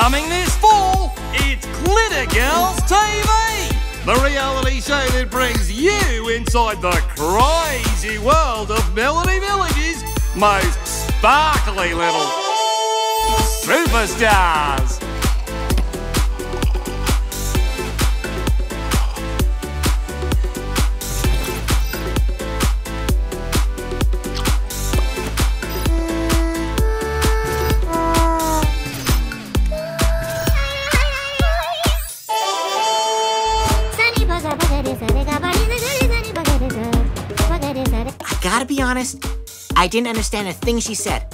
Coming this fall, it's Glitter Girls TV, the reality show that brings you inside the crazy world of Melody Village's most sparkly little superstars. I gotta be honest, I didn't understand a thing she said.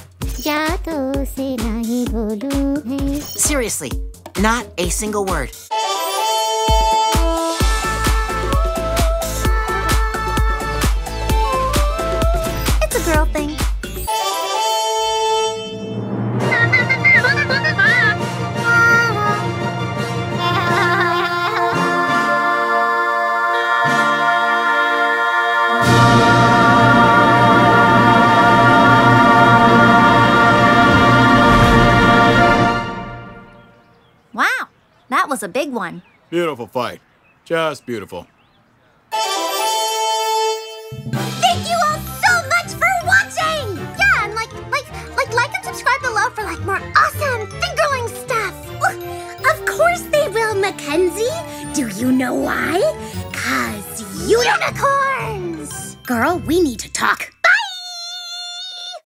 Seriously, not a single word. It's a girl thing. That was a big one. Beautiful fight. Just beautiful. Thank you all so much for watching! Yeah, and like, like, like, like and subscribe below for like more awesome fingerling stuff. Of course they will, Mackenzie. Do you know why? Cause you unicorns. Girl, we need to talk.